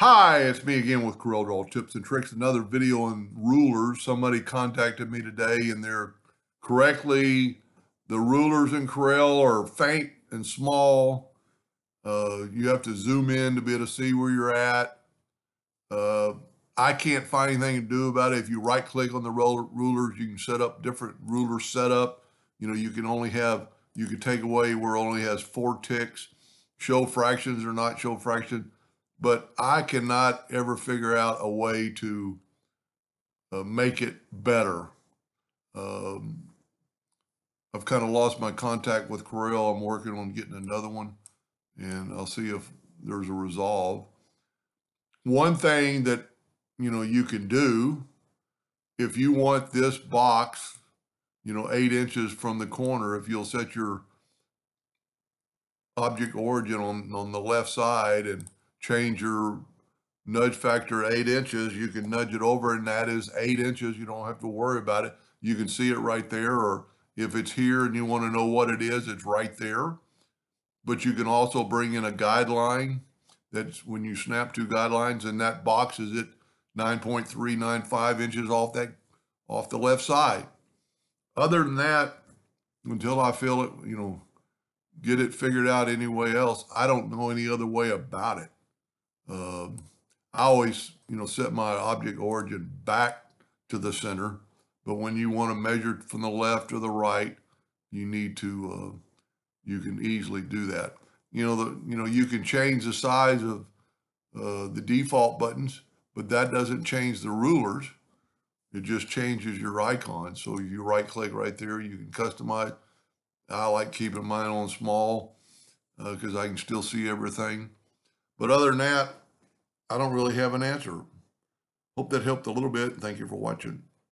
Hi, it's me again with Corel Draw Tips and Tricks. Another video on rulers. Somebody contacted me today and they're correctly, the rulers in Corel are faint and small. Uh, you have to zoom in to be able to see where you're at. Uh, I can't find anything to do about it. If you right click on the rulers, you can set up different ruler setup. You know, you can only have, you can take away where only has four ticks, show fractions or not show fraction but I cannot ever figure out a way to uh, make it better. Um, I've kind of lost my contact with Corel. I'm working on getting another one, and I'll see if there's a resolve. One thing that you know you can do if you want this box, you know, eight inches from the corner, if you'll set your object origin on on the left side and change your nudge factor eight inches, you can nudge it over and that is eight inches. You don't have to worry about it. You can see it right there. Or if it's here and you want to know what it is, it's right there. But you can also bring in a guideline. That's when you snap two guidelines and that box is at 9.395 inches off that off the left side. Other than that, until I feel it, you know, get it figured out anyway else, I don't know any other way about it. I always, you know, set my object origin back to the center, but when you want to measure from the left or the right, you need to, uh, you can easily do that. You know, the, you know, you can change the size of uh, the default buttons, but that doesn't change the rulers. It just changes your icon. So you right click right there, you can customize. I like keeping mine on small because uh, I can still see everything. But other than that, I don't really have an answer. Hope that helped a little bit. Thank you for watching.